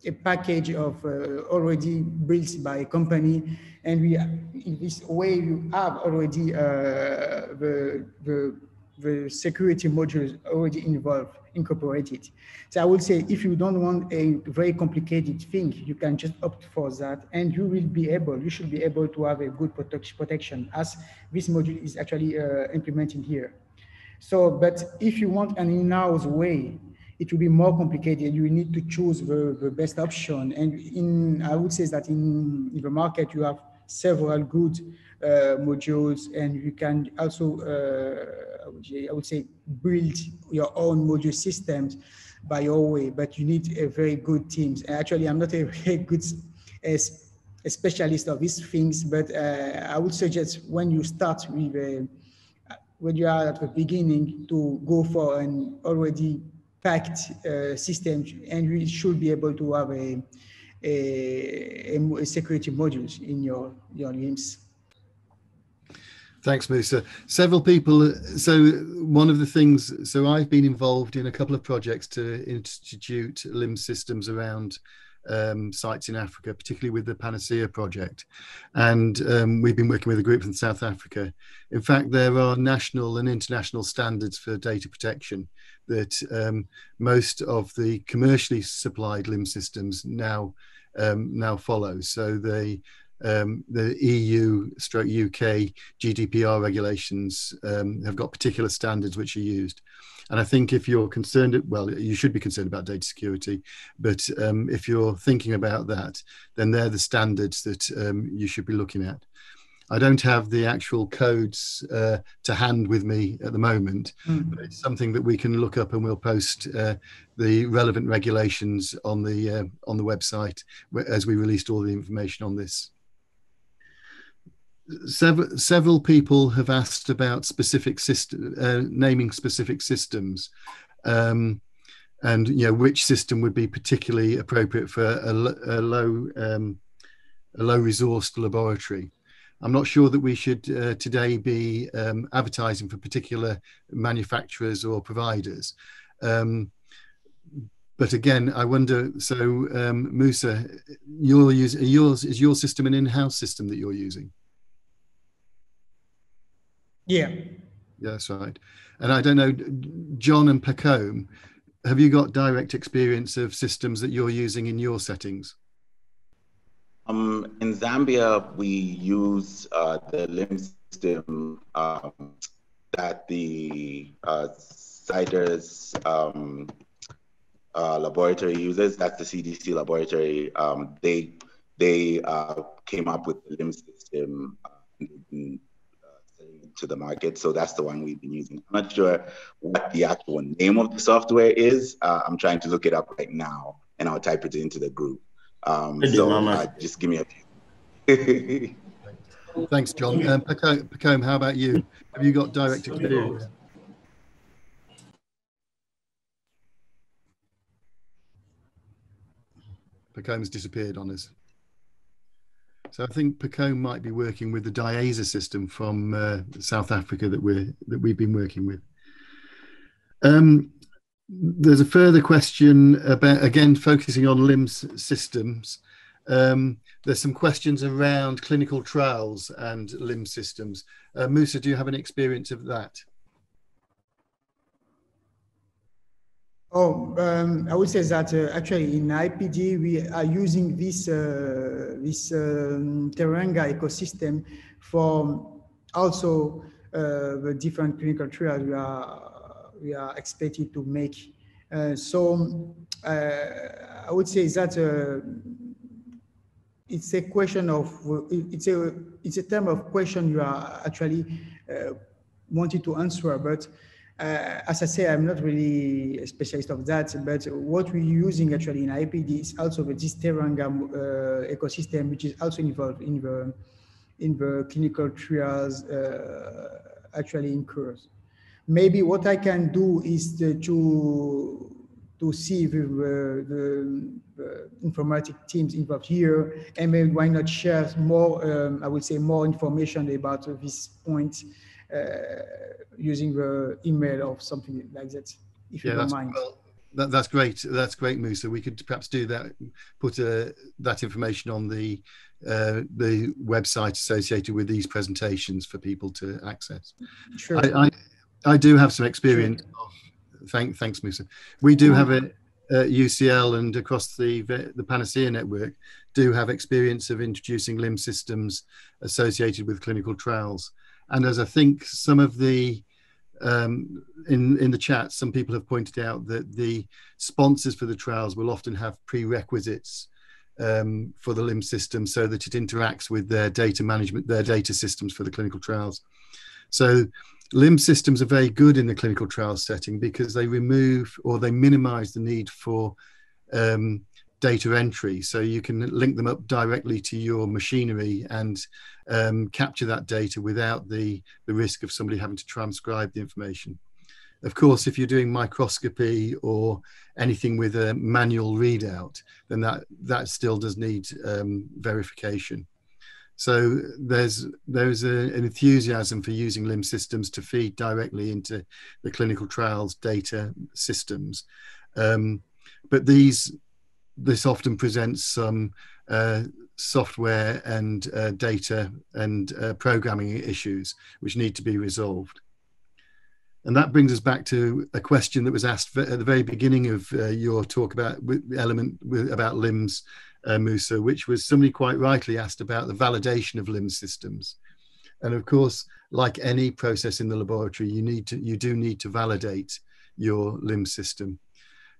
a package of uh, already built by a company, and we in this way you have already the the the security modules already involved, incorporated. So I would say if you don't want a very complicated thing, you can just opt for that and you will be able, you should be able to have a good protection as this module is actually uh, implemented here. So, but if you want an in-house way, it will be more complicated. You need to choose the, the best option. And in, I would say that in, in the market, you have several good uh, modules and you can also, uh, I would say, build your own module systems by your way, but you need a very good teams. Actually, I'm not a very good a, specialist of these things, but uh, I would suggest when you start with a, when you are at the beginning to go for an already packed uh, system and you should be able to have a, a, a security modules in your, your LIMS. Thanks, Moussa. Several people. So one of the things. So I've been involved in a couple of projects to institute LIM systems around um, sites in Africa, particularly with the Panacea project, and um, we've been working with a group from South Africa. In fact, there are national and international standards for data protection that um, most of the commercially supplied LIM systems now um, now follow. So they um, the EU stroke UK GDPR regulations um, have got particular standards which are used. And I think if you're concerned, well, you should be concerned about data security, but um, if you're thinking about that, then they're the standards that um, you should be looking at. I don't have the actual codes uh, to hand with me at the moment, mm. but it's something that we can look up and we'll post uh, the relevant regulations on the uh, on the website as we released all the information on this several several people have asked about specific system uh, naming specific systems um, and you know which system would be particularly appropriate for a, a low um, a low resourced laboratory i'm not sure that we should uh, today be um, advertising for particular manufacturers or providers um, but again, I wonder. So, um, Moussa, using yours is your system an in-house system that you're using? Yeah. Yeah, that's right. And I don't know, John and Pacome, have you got direct experience of systems that you're using in your settings? Um, in Zambia, we use uh, the LIM system um, that the uh, CIDRZ um, uh, laboratory uses. That's the CDC laboratory. Um, they they uh, came up with the LIM system uh, to the market. So that's the one we've been using. I'm not sure what the actual name of the software is. Uh, I'm trying to look it up right now. and I'll type it into the group. Um, so uh, just give me a few. Thanks, John. Um, Pacome, how about you? Have you got direct experience? Pacome's disappeared on us. So I think Pacome might be working with the Diaza system from uh, South Africa that we're that we've been working with. Um, there's a further question about again focusing on LIMS systems. Um, there's some questions around clinical trials and LIMS systems. Uh, Moussa, do you have any experience of that? Oh, um, I would say that uh, actually in IPD we are using this uh, this um, Teranga ecosystem for also uh, the different clinical trials we are we are expected to make. Uh, so uh, I would say that uh, it's a question of it's a it's a term of question you are actually wanting to answer, but uh, as I say, I'm not really a specialist of that, but what we're using actually in IPD is also the Teranga uh, ecosystem, which is also involved in the in the clinical trials uh, actually incurs. Maybe what I can do is to to, see the, the, the, informatic teams involved here, and maybe why not share more, um, I would say, more information about this point using the email or something like that, if yeah, you don't mind. Well, that, that's great. That's great, Moussa. We could perhaps do that. Put uh, that information on the uh, the website associated with these presentations for people to access. Sure. I, I, I do have some experience. Sure. thank, thanks, Moussa. We do have it at UCL and across the the Panacea network do have experience of introducing LIM systems associated with clinical trials. And as I think some of the um, in in the chat, some people have pointed out that the sponsors for the trials will often have prerequisites um, for the LIM system so that it interacts with their data management, their data systems for the clinical trials. So LIM systems are very good in the clinical trial setting because they remove or they minimize the need for um, data entry. So you can link them up directly to your machinery and um, capture that data without the, the risk of somebody having to transcribe the information. Of course, if you're doing microscopy or anything with a manual readout, then that, that still does need um, verification. So there's there's a, an enthusiasm for using LIM systems to feed directly into the clinical trials data systems. Um, but these this often presents some uh, software and uh, data and uh, programming issues which need to be resolved. And that brings us back to a question that was asked at the very beginning of uh, your talk about element about LIMS, uh, Moussa, which was somebody quite rightly asked about the validation of LIMS systems. And of course, like any process in the laboratory, you need to you do need to validate your LIMS system.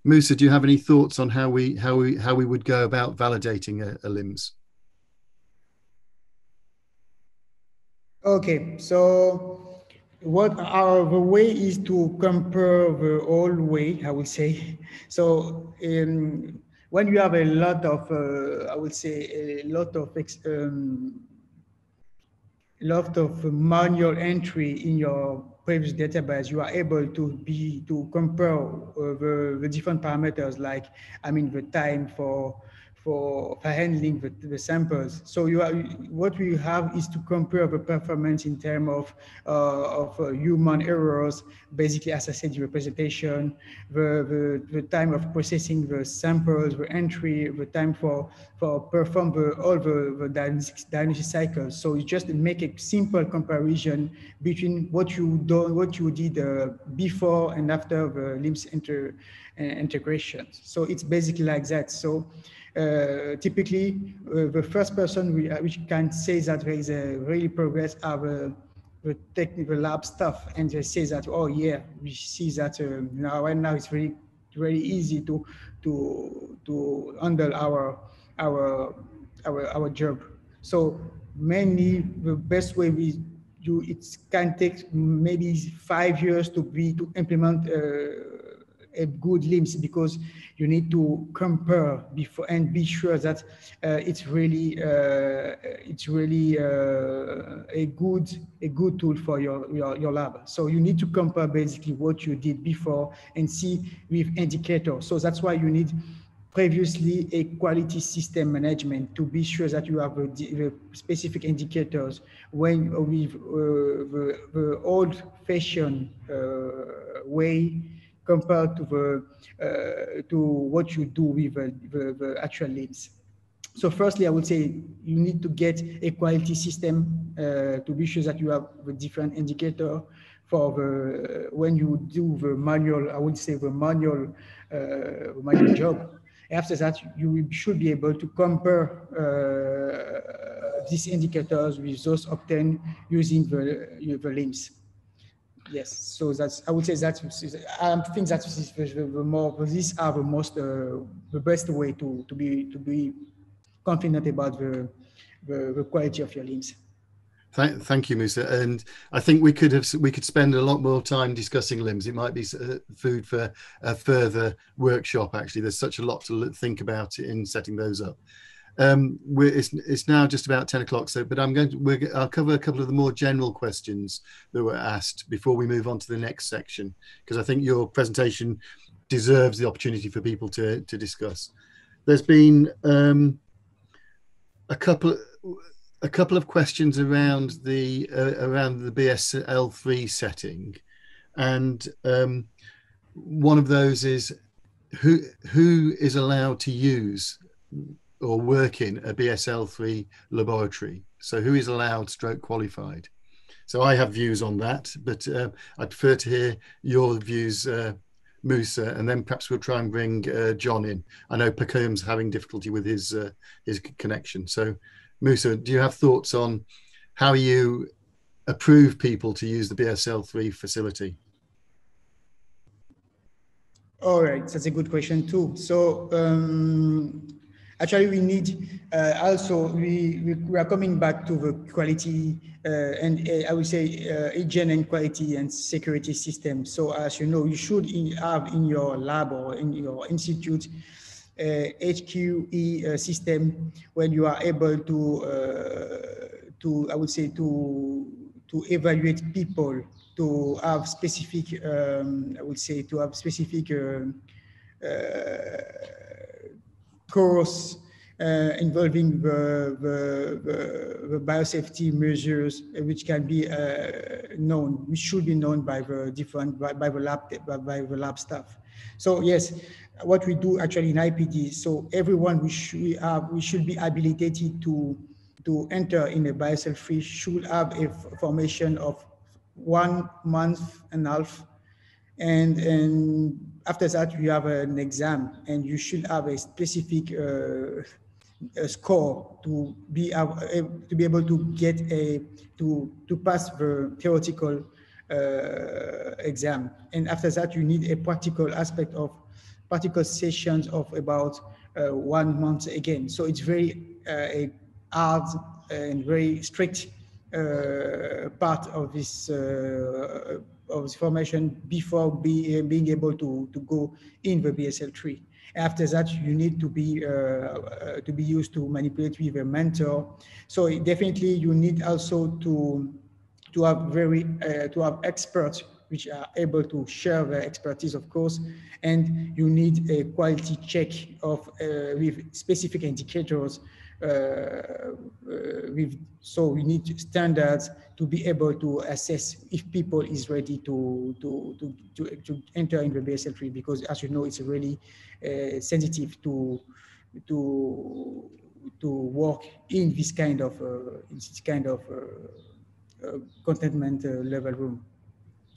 Moussa, do you have any thoughts on how we how we how we would go about validating a, a LIMS? Okay, so what our way is to compare the old way, I would say. So um, when you have a lot of, uh, I would say, a lot of um, lot of manual entry in your previous database, you are able to be to compare uh, the, the different parameters like, I mean, the time for for, for handling the, the, samples. So you are, what we have is to compare the performance in terms of, uh, of uh, human errors, basically as I said the representation, the, the, the, time of processing the samples, the entry, the time for, for perform the, all the, the diagnosis cycles. So you just make a simple comparison between what you do, what you did uh, before and after the LIMS inter, uh, integration. So it's basically like that. So typically uh, the first person we, uh, which can say that there is a really progress are the, technical lab stuff and they say that oh yeah we see that um, now right now it's very very easy to to to handle our our our our job. So mainly the best way we do it can take maybe five years to be to implement uh, a good LIMS because you need to compare before and be sure that uh, it's really uh, it's really uh, a good a good tool for your, your your lab. So you need to compare basically what you did before and see with indicator. So that's why you need previously a quality system management to be sure that you have the specific indicators when with uh, the, the old-fashioned uh, way compared to the uh, to what you do with the, the, the actual LIMS. So firstly, I would say you need to get a quality system uh, to be sure that you have the different indicator for the when you do the manual, I would say the manual uh, manual job. After that, you should be able to compare uh, these indicators with those obtained using the, the LIMS. Yes, so that's I would say that I think that the more these are the most uh, the best way to to be to be confident about the the, the quality of your LIMS. Thank, thank you, Moussa. And I think we could have we could spend a lot more time discussing LIMS. It might be uh, food for a further workshop. Actually, there's such a lot to think about in setting those up. Um, it's, it's now just about 10 o'clock. So, but I'm going to I'll cover a couple of the more general questions that were asked before we move on to the next section, because I think your presentation deserves the opportunity for people to to discuss. There's been um, a couple a couple of questions around the uh, around the BSL3 setting, and um, one of those is who who is allowed to use or work in a BSL3 laboratory. So who is allowed stroke qualified? So I have views on that, but uh, I'd prefer to hear your views, uh, Moussa, and then perhaps we'll try and bring uh, John in. I know Pacome's having difficulty with his uh, his connection. So Moussa, do you have thoughts on how you approve people to use the BSL3 facility? All right, that's a good question too. So um, actually we need uh, also, we, we, we, are coming back to the quality uh, and uh, I would say uh, hygiene and quality and security system. So as you know, you should in, have in your lab or in your institute HQE uh, uh, system when you are able to, to I would say, to, to evaluate people, to have specific, um, I would say, to have specific course uh, involving the, the, the, the, biosafety measures which can be uh, known, which should be known by the different, by, by the lab, by, by, the lab staff. So yes, what we do actually in IPD, so everyone we should, we, have, we should be habilitated to, to enter in a BSL3 should have a formation of one month and a half and and after that you have an exam and you should have a specific uh, a score to be able, to be able to get a to to pass the theoretical uh, exam. And after that you need a practical aspect of practical sessions of about uh, one month again. So it's very uh, hard and very strict uh, part of this uh, of this formation before be, being able to to go in the BSL3 after that, you need to be uh, uh, to be used to manipulate with a mentor. So definitely, you need also to to have very uh, to have experts which are able to share their expertise, of course, and you need a quality check of uh, with specific indicators. Uh, uh, with so we need standards to be able to assess if people is ready to to to to, to enter in the BSL3 because as you know it's really uh, sensitive to to to work in this kind of uh, in this kind of uh, uh containment uh, level room.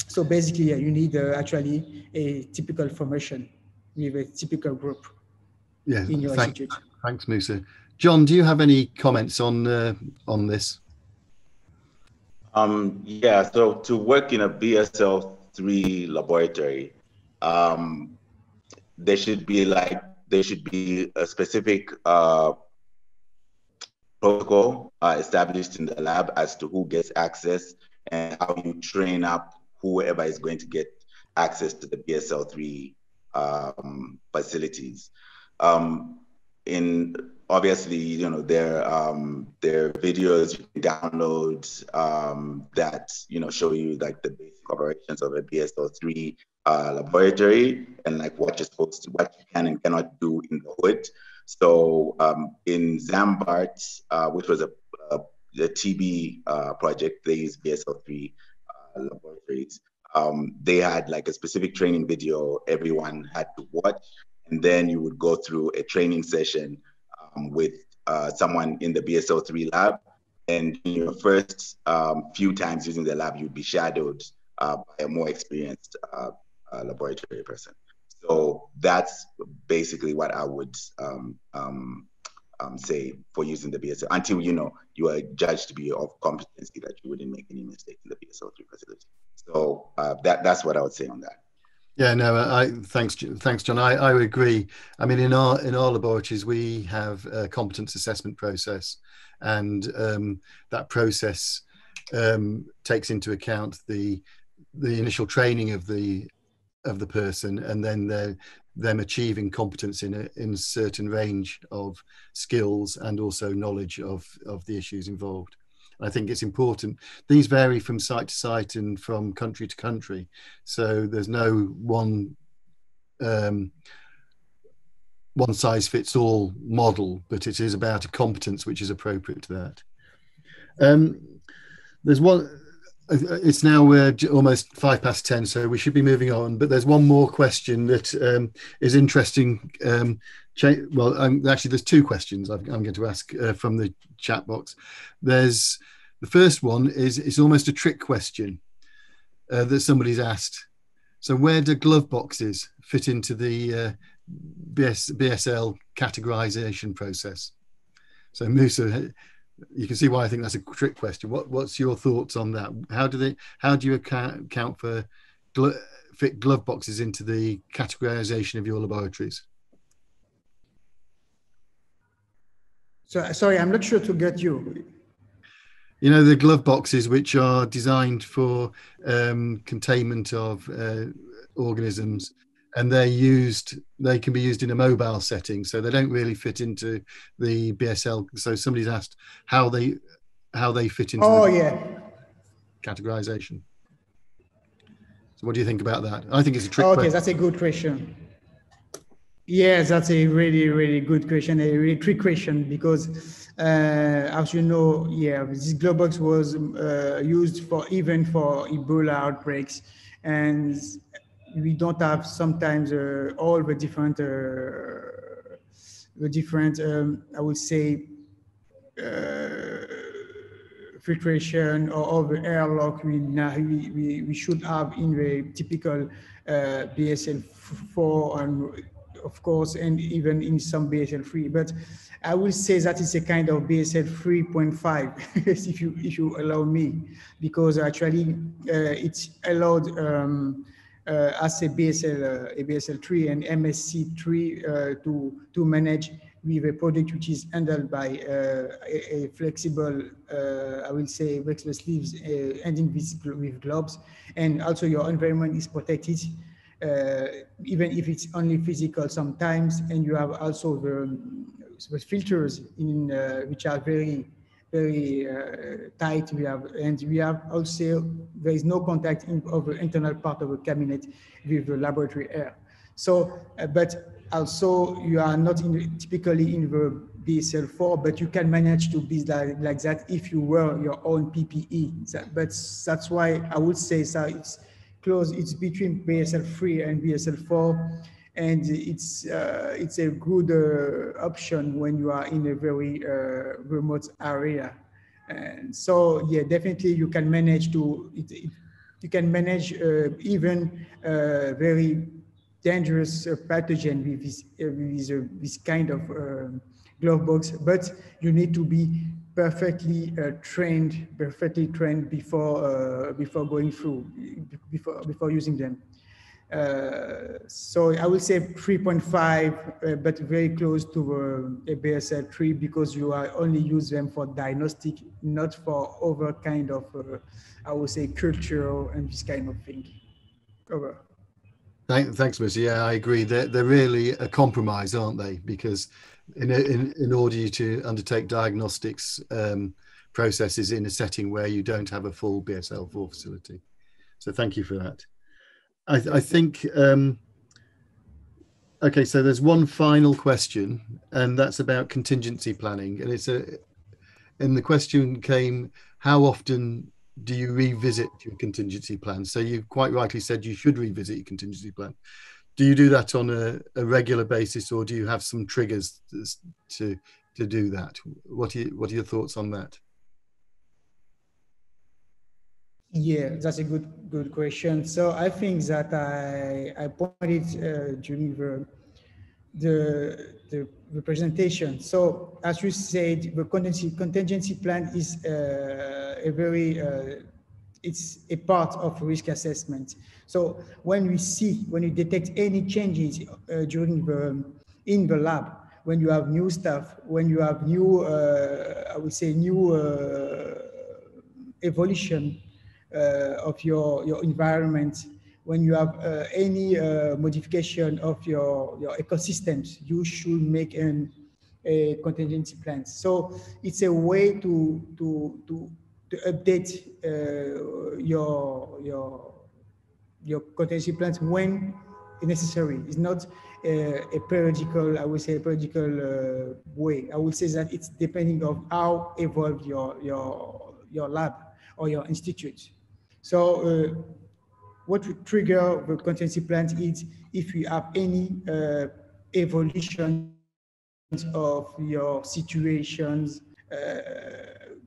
So basically, you need uh, actually a typical formation with a typical group yeah, in your thank, institute. Thanks, Moussa. John, do you have any comments on on this? Um, yeah, so to work in a BSL three laboratory, um, there should be like there should be a specific uh, protocol uh, established in the lab as to who gets access and how you train up whoever is going to get access to the BSL3 um, facilities. Um, in obviously, you know, there um, videos you can download um, that you know show you like the basic operations of a BSL-3 uh, laboratory and like what you're supposed to, what you can and cannot do in the hood. So um, in Zambart, uh, which was a, a, a TB uh, project, they use BSL-3 uh, laboratories. Um, they had like a specific training video everyone had to watch, and then you would go through a training session um, with uh, someone in the BSL-3 lab. And your first um, few times using the lab, you'd be shadowed uh, by a more experienced uh, uh, laboratory person. So that's basically what I would um, um, um, say for using the BSL until you know you are judged to be of competency that you wouldn't make any mistake in the BSL three facility. So uh, that that's what I would say on that. Yeah, no, I thanks, thanks, John. I, I agree. I mean, in our in our laboratories, we have a competence assessment process, and um, that process um, takes into account the the initial training of the of the person and then them achieving competence in a in certain range of skills and also knowledge of of the issues involved I think it's important. These vary from site to site and from country to country. So there's no one um, one size fits all model, but it is about a competence which is appropriate to that. Um, there's one it's now almost five past 10 so we should be moving on but there's one more question that um, is interesting um, well um, actually there's two questions i am going to ask uh, from the chat box there's the first one is it's almost a trick question uh, that somebody's asked so where do glove boxes fit into the uh, BS, bsl categorization process so Moussa you can see why I think that's a trick question. What what's your thoughts on that? How do they how do you account, account for fit glove boxes into the categorization of your laboratories? So sorry, I'm not sure to get you. You know the glove boxes which are designed for um, containment of uh, organisms and they're used they can be used in a mobile setting so they don't really fit into the bsl so somebody's asked how they how they fit into oh yeah. categorization so what do you think about that? I think it's a trick okay question. that's a good question yes that's a really really good question a really trick question because uh, as you know yeah this glove box was uh, used for even for ebola outbreaks. And we don't have sometimes uh, all the different uh, the different um, I would say uh, filtration or, or the airlock we, we, we should have in the typical uh, BSL4 and of course and even in some BSL3 but I will say that it's a kind of BSL 3.5 if you if you allow me because actually uh, it's allowed um, uh, as a BSL, uh, a BSL3 and MSC3 uh, to, to manage with a product which is handled by uh, a, a, flexible, uh, I will say, flexible sleeves uh, ending with, with gloves. And also your environment is protected, even if it's only physical sometimes. And you have also the, the filters in which are very very uh, tight. We have, and we have also, there is no contact in, of the internal part of the cabinet with the laboratory air. So, uh, but also you are not in, typically in the BSL4, but you can manage to be like, like that if you wear your own PPE. That, but that's why I would say so it's close, it's between BSL3 and BSL4 and it's uh, it's a good uh, option when you are in a very uh, remote area. And so, yeah, definitely you can manage to it, it, you can manage uh, even uh, very dangerous uh, pathogen with this with this kind of glove box, but you need to be perfectly trained, perfectly trained before before going through before before using them. Uh, so I would say 3.5, uh, but very close to uh, a BSL 3 because you are only use them for diagnostic, not for other kind of, uh, I would say, cultural and this kind of thing. Over. Thank, thanks, Moussa. Yeah, I agree. They're, they're really a compromise, aren't they? Because in, in, in order to undertake diagnostics um, processes in a setting where you don't have a full BSL-4 facility. So thank you for that. I, I think, um, okay, so there's one final question, and that's about contingency planning. And it's a, and the question came, how often do you revisit your contingency plan? So you quite rightly said you should revisit your contingency plan. Do you do that on a, a regular basis, or do you have some triggers to to do that? What are you, what are your thoughts on that? Yeah, that's a good good question. So I think that I I pointed uh, during the the the representation. So as you said, the contingency contingency plan is uh, a very uh, it's a part of risk assessment. So when we see when you detect any changes uh, during the in the lab, when you have new stuff, when you have new uh, I would say new uh, evolution uh, of your, your environment, when you have uh, any uh, modification of your, your ecosystems, you should make an, a contingency plan. So it's a way to, to, to, to update uh, your, your, your contingency plans when necessary. It's not a, a periodical, I would say a periodical uh, way. I would say that it's depending of how evolved your, your, your lab or your institute. So uh, what would trigger the contingency plans is if you have any uh, evolution of your situations uh,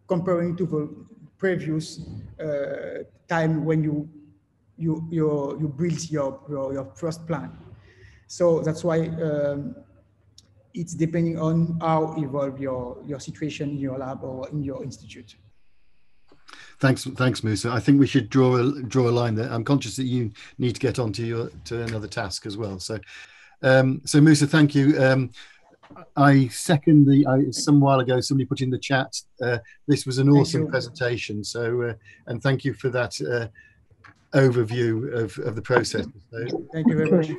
comparing to the previous uh, time when you you you you built your, your, your first plan. So that's why um, it's depending on how evolve your your situation in your lab or in your institute. Thanks, thanks, Moussa. I think we should draw a draw a line there. I'm conscious that you need to get on to your to another task as well. So, um, so Moussa, thank you. Um, I second the. I, some while ago, somebody put in the chat. Uh, this was an awesome presentation. So, uh, and thank you for that uh, overview of of the process. So, thank you very much.